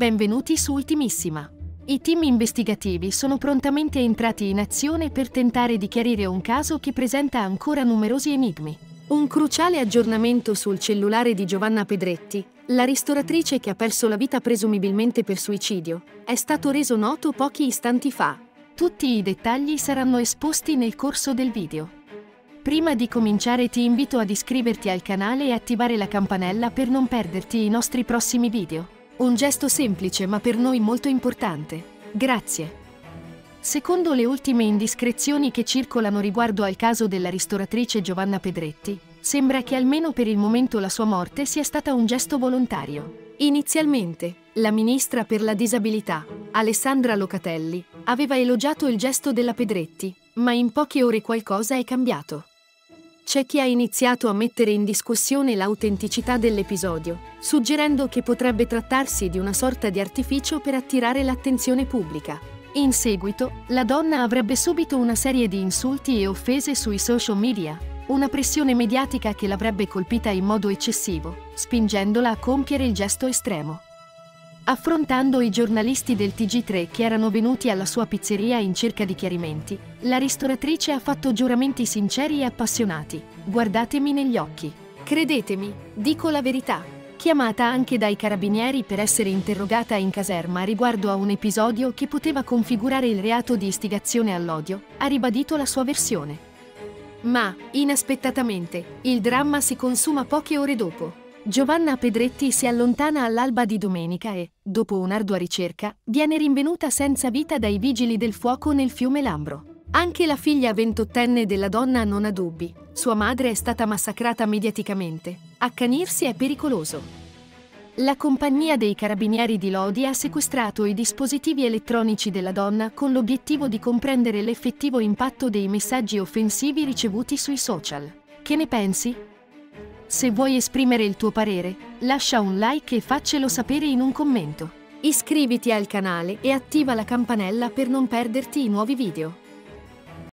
Benvenuti su Ultimissima. I team investigativi sono prontamente entrati in azione per tentare di chiarire un caso che presenta ancora numerosi enigmi. Un cruciale aggiornamento sul cellulare di Giovanna Pedretti, la ristoratrice che ha perso la vita presumibilmente per suicidio, è stato reso noto pochi istanti fa. Tutti i dettagli saranno esposti nel corso del video. Prima di cominciare ti invito ad iscriverti al canale e attivare la campanella per non perderti i nostri prossimi video. Un gesto semplice ma per noi molto importante. Grazie. Secondo le ultime indiscrezioni che circolano riguardo al caso della ristoratrice Giovanna Pedretti, sembra che almeno per il momento la sua morte sia stata un gesto volontario. Inizialmente, la ministra per la disabilità, Alessandra Locatelli, aveva elogiato il gesto della Pedretti, ma in poche ore qualcosa è cambiato c'è chi ha iniziato a mettere in discussione l'autenticità dell'episodio, suggerendo che potrebbe trattarsi di una sorta di artificio per attirare l'attenzione pubblica. In seguito, la donna avrebbe subito una serie di insulti e offese sui social media, una pressione mediatica che l'avrebbe colpita in modo eccessivo, spingendola a compiere il gesto estremo. Affrontando i giornalisti del TG3 che erano venuti alla sua pizzeria in cerca di chiarimenti, la ristoratrice ha fatto giuramenti sinceri e appassionati. Guardatemi negli occhi. Credetemi, dico la verità. Chiamata anche dai carabinieri per essere interrogata in caserma riguardo a un episodio che poteva configurare il reato di istigazione all'odio, ha ribadito la sua versione. Ma, inaspettatamente, il dramma si consuma poche ore dopo. Giovanna Pedretti si allontana all'alba di domenica e, dopo un'ardua ricerca, viene rinvenuta senza vita dai vigili del fuoco nel fiume Lambro. Anche la figlia ventottenne della donna non ha dubbi. Sua madre è stata massacrata mediaticamente. Accanirsi è pericoloso. La compagnia dei carabinieri di Lodi ha sequestrato i dispositivi elettronici della donna con l'obiettivo di comprendere l'effettivo impatto dei messaggi offensivi ricevuti sui social. Che ne pensi? Se vuoi esprimere il tuo parere, lascia un like e faccelo sapere in un commento. Iscriviti al canale e attiva la campanella per non perderti i nuovi video.